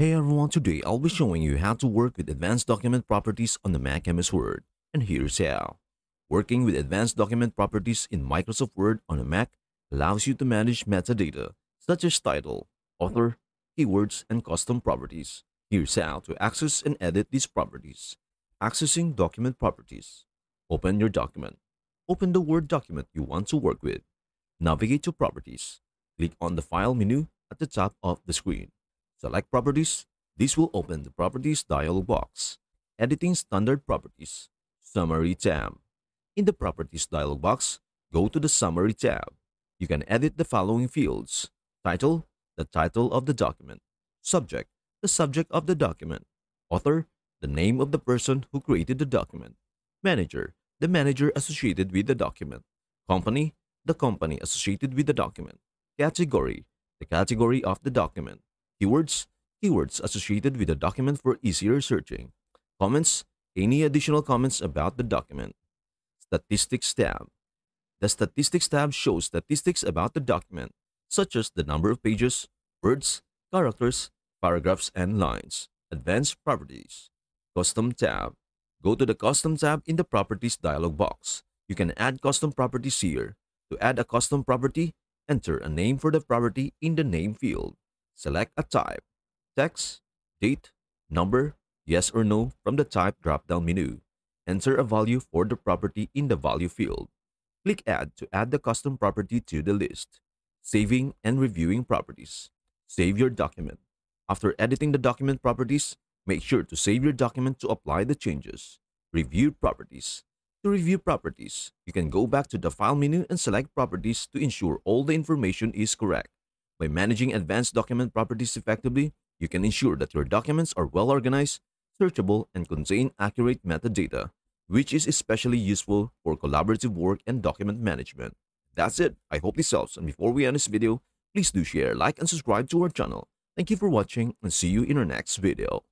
Hey everyone, today I'll be showing you how to work with advanced document properties on the Mac MS Word. And here's how. Working with advanced document properties in Microsoft Word on a Mac allows you to manage metadata such as title, author, keywords, and custom properties. Here's how to access and edit these properties. Accessing document properties. Open your document. Open the Word document you want to work with. Navigate to Properties. Click on the File menu at the top of the screen. Select Properties. This will open the Properties dialog box. Editing Standard Properties. Summary tab. In the Properties dialog box, go to the Summary tab. You can edit the following fields. Title, the title of the document. Subject, the subject of the document. Author, the name of the person who created the document. Manager, the manager associated with the document. Company, the company associated with the document. Category, the category of the document. Keywords, keywords associated with the document for easier searching. Comments, any additional comments about the document. Statistics tab. The Statistics tab shows statistics about the document, such as the number of pages, words, characters, paragraphs, and lines. Advanced Properties. Custom tab. Go to the Custom tab in the Properties dialog box. You can add custom properties here. To add a custom property, enter a name for the property in the Name field. Select a type, text, date, number, yes or no from the Type drop-down menu. Enter a value for the property in the Value field. Click Add to add the custom property to the list. Saving and reviewing properties. Save your document. After editing the document properties, make sure to save your document to apply the changes. Review properties. To review properties, you can go back to the File menu and select Properties to ensure all the information is correct. By managing advanced document properties effectively, you can ensure that your documents are well organized, searchable, and contain accurate metadata, which is especially useful for collaborative work and document management. That's it. I hope this helps. And before we end this video, please do share, like, and subscribe to our channel. Thank you for watching and see you in our next video.